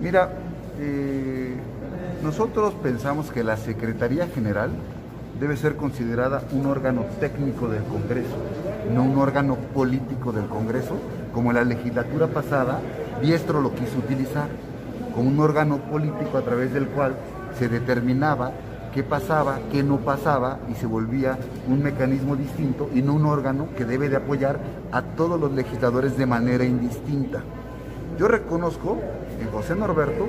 Mira, eh, nosotros pensamos que la Secretaría General debe ser considerada un órgano técnico del Congreso, no un órgano político del Congreso, como la legislatura pasada Diestro lo quiso utilizar, como un órgano político a través del cual se determinaba qué pasaba, qué no pasaba y se volvía un mecanismo distinto y no un órgano que debe de apoyar a todos los legisladores de manera indistinta. Yo reconozco en José Norberto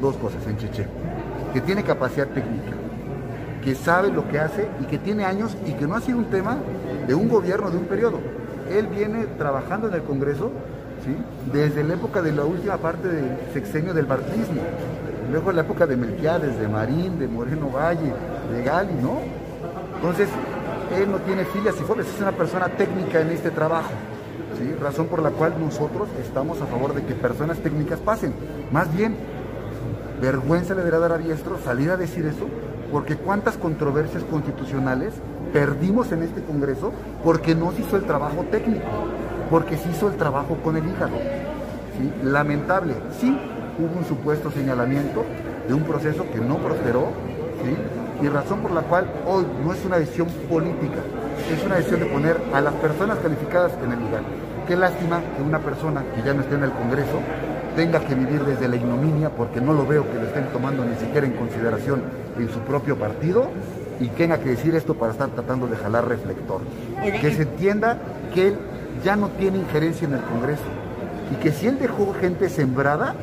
dos cosas en Cheche, que tiene capacidad técnica, que sabe lo que hace y que tiene años y que no ha sido un tema de un gobierno, de un periodo. Él viene trabajando en el Congreso desde la época de la última parte del sexenio del bartismo, luego la época de Melquiades, de Marín, de Moreno Valle, de Gali, ¿no? Entonces, él no tiene filias y fobias, es una persona técnica en este trabajo. Razón por la cual nosotros estamos a favor de que personas técnicas pasen. Más bien, vergüenza le deberá dar a Diestro salir a decir eso, porque cuántas controversias constitucionales perdimos en este Congreso porque no se hizo el trabajo técnico, porque se hizo el trabajo con el hígado. Lamentable, sí, hubo un supuesto señalamiento de un proceso que no prosperó, ¿sí? y razón por la cual hoy no es una decisión política, es una decisión de poner a las personas calificadas en el lugar. Qué lástima que una persona que ya no esté en el Congreso tenga que vivir desde la ignominia, porque no lo veo que lo estén tomando ni siquiera en consideración en su propio partido, y tenga que decir esto para estar tratando de jalar reflector. Que se entienda que él ya no tiene injerencia en el Congreso y que si él dejó gente sembrada,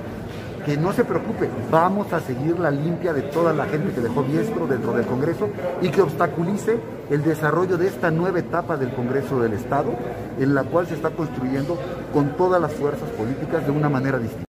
que no se preocupe, vamos a seguir la limpia de toda la gente que dejó diestro dentro del Congreso y que obstaculice el desarrollo de esta nueva etapa del Congreso del Estado, en la cual se está construyendo con todas las fuerzas políticas de una manera distinta.